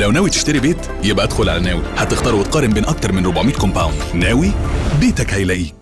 لو ناوي تشتري بيت يبقى ادخل على ناوي. هتختار وتقارن بين أكتر من 400 كومباوند ناوي؟ بيتك هيلاقيك.